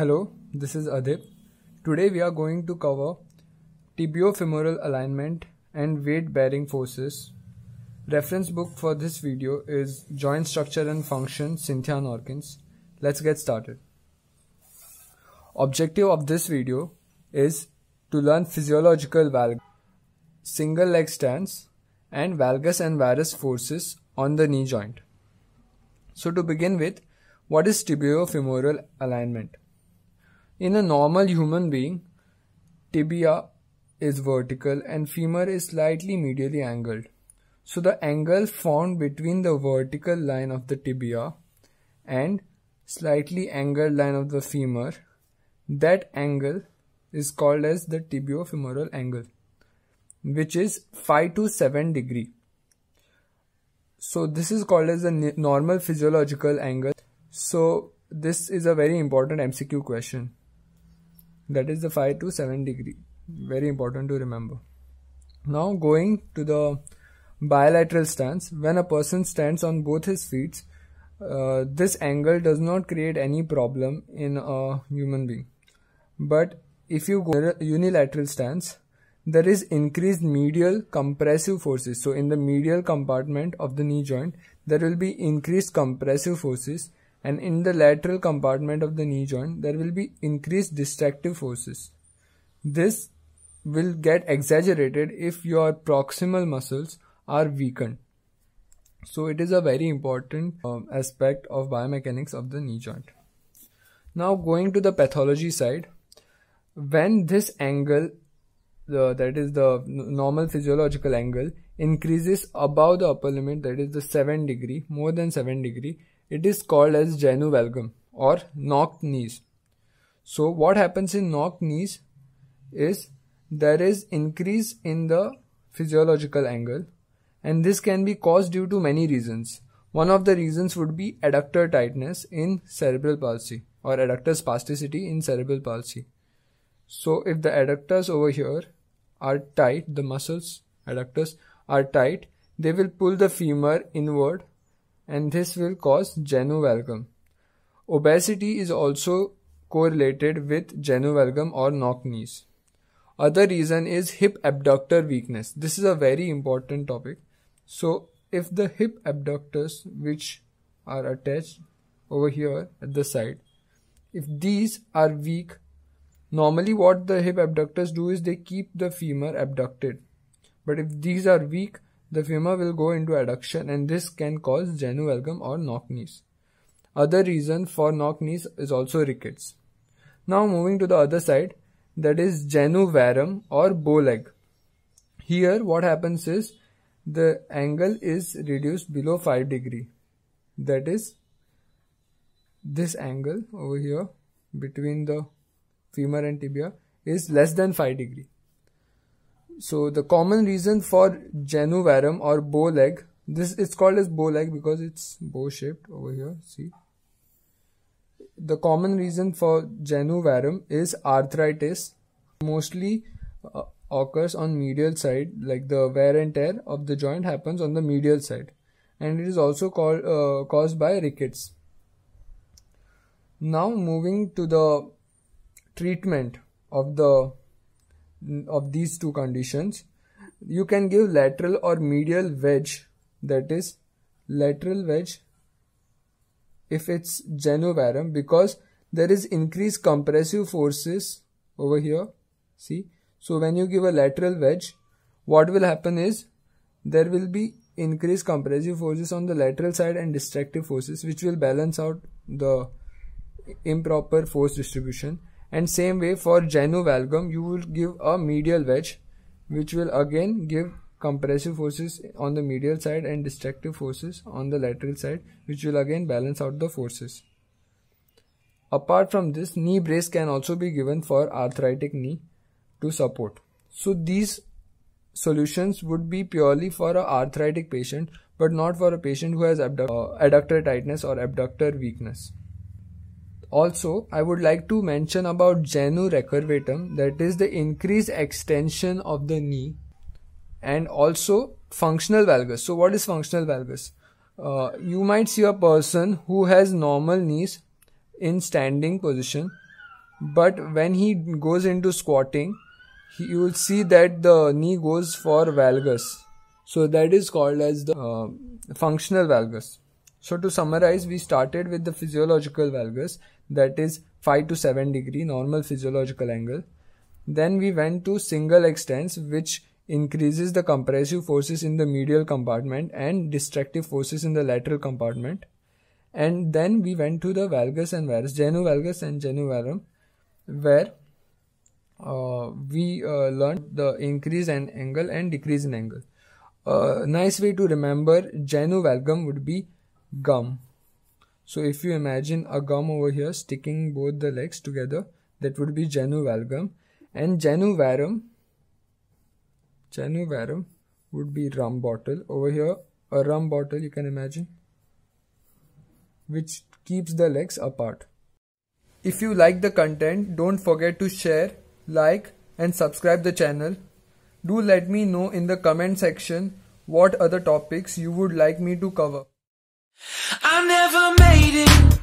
Hello, this is Adip. Today we are going to cover tibiofemoral alignment and weight bearing forces. Reference book for this video is Joint Structure and Function Cynthia Norkins. Let's get started. Objective of this video is to learn physiological valgus, single leg stance and valgus and varus forces on the knee joint. So to begin with, what is tibiofemoral alignment? In a normal human being, tibia is vertical and femur is slightly medially angled. So the angle found between the vertical line of the tibia and slightly angled line of the femur, that angle is called as the tibiofemoral angle, which is 5 to 7 degree. So this is called as the normal physiological angle. So this is a very important MCQ question that is the 5 to 7 degree. Very important to remember. Now going to the bilateral stance. When a person stands on both his feet uh, this angle does not create any problem in a human being. But if you go unilateral stance there is increased medial compressive forces. So in the medial compartment of the knee joint there will be increased compressive forces and in the lateral compartment of the knee joint there will be increased distractive forces. This will get exaggerated if your proximal muscles are weakened. So it is a very important um, aspect of biomechanics of the knee joint. Now going to the pathology side, when this angle, the, that is the normal physiological angle, increases above the upper limit that is the 7 degree, more than 7 degree, it is called as genu valgum or knocked knees. So what happens in knocked knees is there is increase in the physiological angle and this can be caused due to many reasons. One of the reasons would be adductor tightness in cerebral palsy or adductor spasticity in cerebral palsy. So if the adductors over here are tight, the muscles adductors are tight, they will pull the femur inward and this will cause genu valgum. Obesity is also correlated with genu valgum or knock knees. Other reason is hip abductor weakness. This is a very important topic. So if the hip abductors which are attached over here at the side, if these are weak, normally what the hip abductors do is they keep the femur abducted. But if these are weak, the femur will go into adduction and this can cause genu valgum or knock knees. Other reason for knock knees is also rickets. Now moving to the other side that is genu varum or bow leg. Here what happens is the angle is reduced below 5 degree. That is this angle over here between the femur and tibia is less than 5 degree. So the common reason for genu varum or bow leg, this is called as bow leg because it's bow shaped over here. See, the common reason for genu varum is arthritis. Mostly uh, occurs on medial side, like the wear and tear of the joint happens on the medial side, and it is also called uh, caused by rickets. Now moving to the treatment of the of these two conditions you can give lateral or medial wedge. That is lateral wedge if it's genu varum because there is increased compressive forces over here. See? So when you give a lateral wedge what will happen is there will be increased compressive forces on the lateral side and distractive forces which will balance out the improper force distribution and same way for genu valgum you will give a medial wedge which will again give compressive forces on the medial side and distractive forces on the lateral side which will again balance out the forces. Apart from this knee brace can also be given for arthritic knee to support. So these solutions would be purely for a arthritic patient but not for a patient who has uh, adductor tightness or abductor weakness. Also, I would like to mention about genu recurvatum that is the increased extension of the knee and also functional valgus. So what is functional valgus? Uh, you might see a person who has normal knees in standing position but when he goes into squatting he, you will see that the knee goes for valgus so that is called as the uh, functional valgus so to summarize we started with the physiological valgus that is 5 to 7 degree normal physiological angle then we went to single extents which increases the compressive forces in the medial compartment and distractive forces in the lateral compartment and then we went to the valgus and varus genu valgus and genu varum where uh, we uh, learned the increase in angle and decrease in angle. A uh, nice way to remember genu valgum would be gum. So if you imagine a gum over here sticking both the legs together, that would be genu. And genu varum would be rum bottle. Over here, a rum bottle you can imagine, which keeps the legs apart. If you like the content, don't forget to share, like and subscribe the channel. Do let me know in the comment section what other topics you would like me to cover. I never made it,